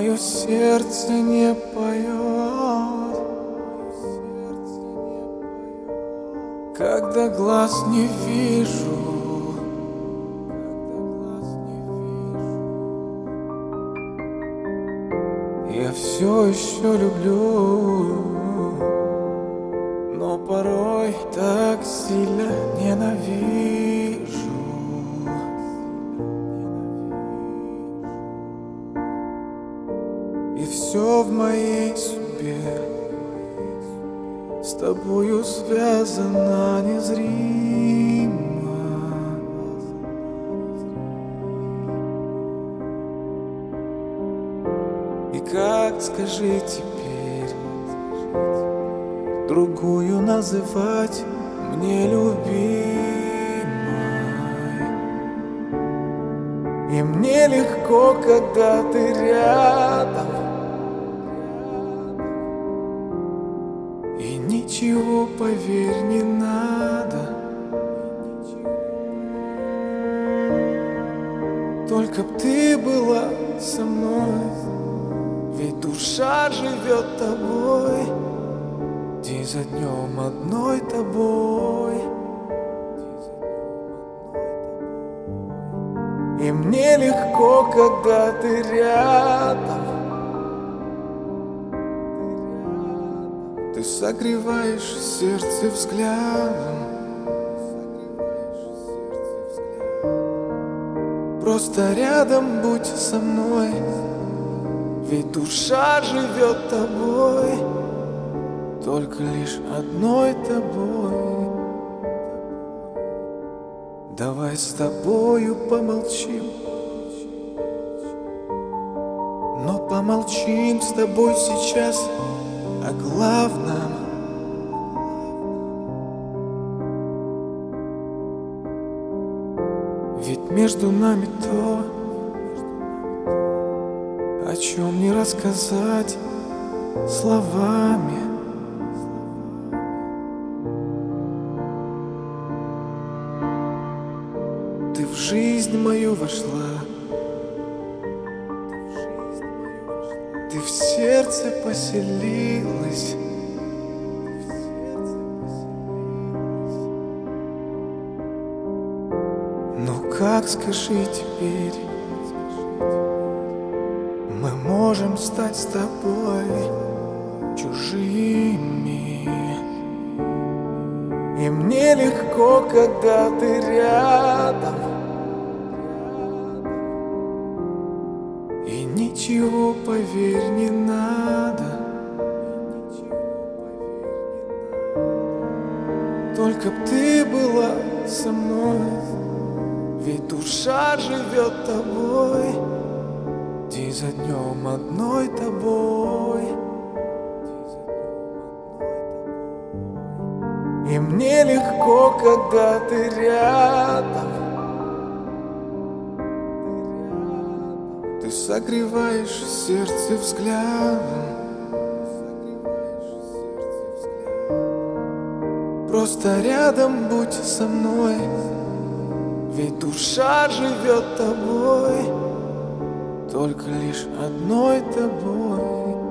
Мое сердце не поет, когда глаз не вижу. Я все еще люблю, но порой так сильно ненавижу. Все в моей судьбе. С тобою связано незримо. И как, скажи теперь Другую называть мне любимой? И мне легко, когда ты рядом ничего, поверь, не надо. Только б ты была со мной Ведь душа живет тобой. День за днем одной тобой. И мне легко, когда ты рядом Ты согреваешь сердце взглядом. Просто рядом будь со мной Ведь душа живет тобой. Только лишь одной тобой. Давай с тобою помолчим. Но помолчим с тобой сейчас о главном Ведь между нами то, о чем не рассказать словами. Ты в жизнь мою вошла, в сердце поселилась. Ну как скажи теперь, мы можем стать с тобой чужими. И мне легко, когда ты рядом. Ничего, поверь, не надо. Только б ты была со мной, ведь душа живет тобой, день за днем одной тобой. И мне легко, когда ты рядом. Согреваешь сердце взглядом. Просто рядом будь со мной, ведь душа живет тобой, только лишь одной тобой.